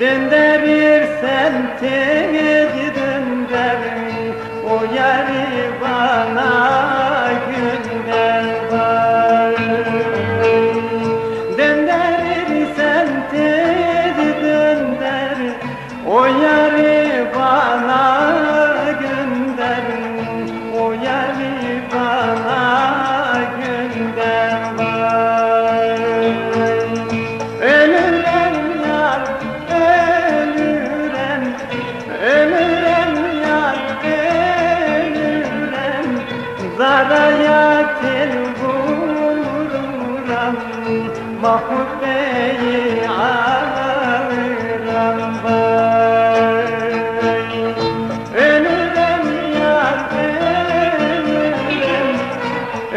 Dünderir sen tezi Zaraya tel vururam Mahmut Bey'i ağıram Ölürem yar ölürem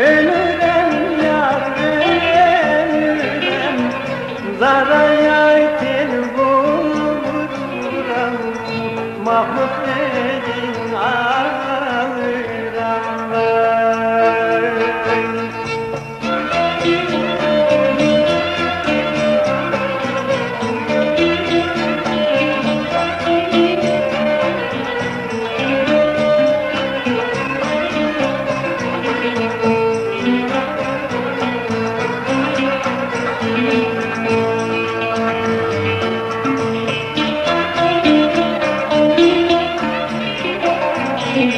Ölürem yar ölürem Zaraya tel vururam Mahmut Thank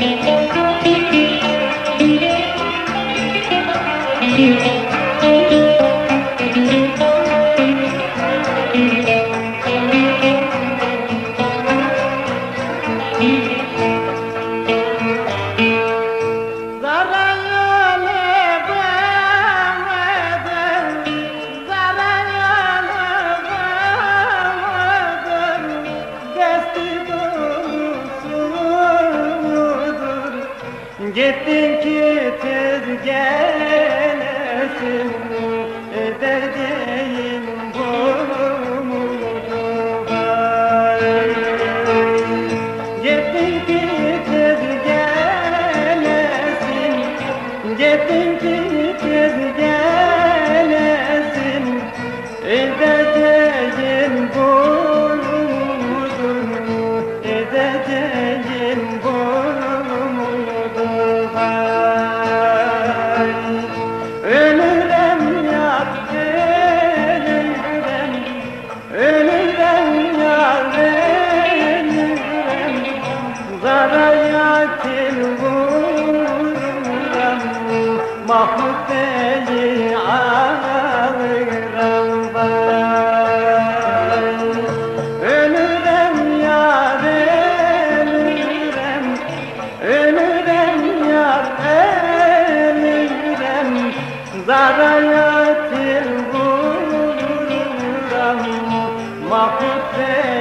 you. Gittin ki tez gelesin, edeceğin bu mudur? Gittin ki tez gelesin Gittin ki tez gelesin Edeceğin bulmudur Edeceğin Kara yatil vururum Mahmut Bey'i alırım ben Ölürüm yar ölürüm. Ölürüm yar ölürüm. Zara yatil Mahmut Bey'i